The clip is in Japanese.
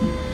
you